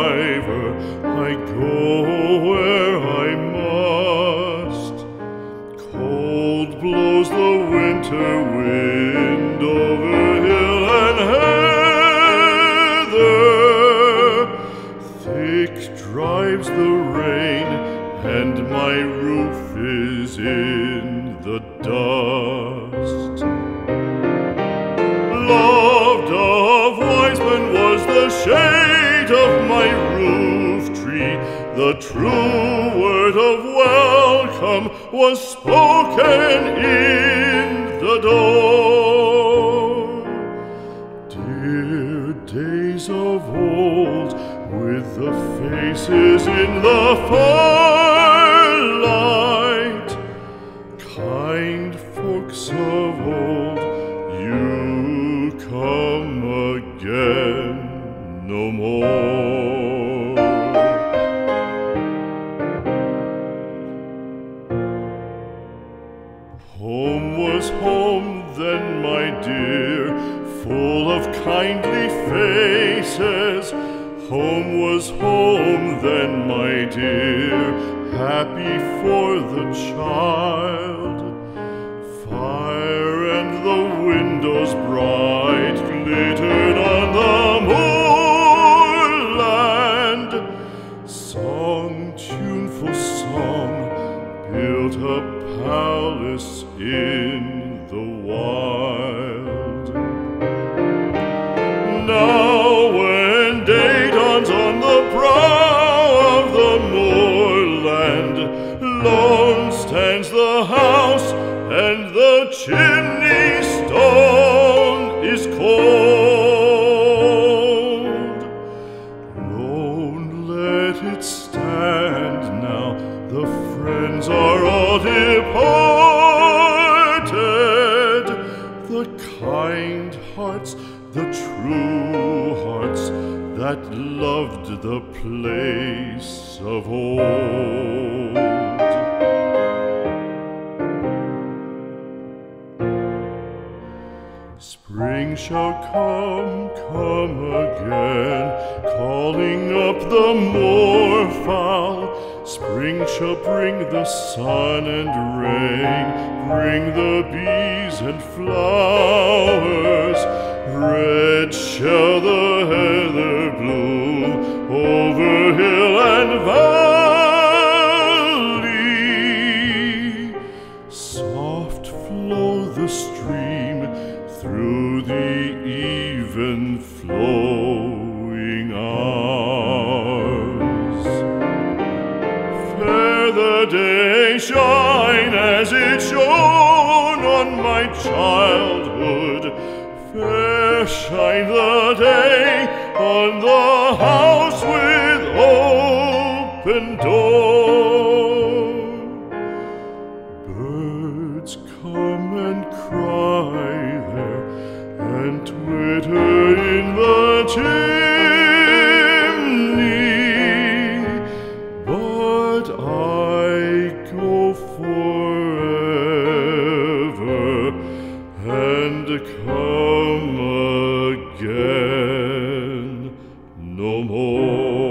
conquer, I go where I must. Cold blows the winter wind over hill and heather. Thick drives the rain, and my roof is in the dust. The true word of welcome was spoken in the door. Dear days of old, with the faces in the firelight, kind folks of old, you come again no more. My dear, full of kindly faces. Home was home then, my dear, happy for the child. It stand now. The friends are all departed. The kind hearts, the true hearts that loved the place of old. Shall come, come again, calling up the moorfowl. Spring shall bring the sun and rain, bring the bees and flowers. Red shall the heather bloom over hill and valley. Soft flow the stream Fair shine the day on the house with open door. Oh.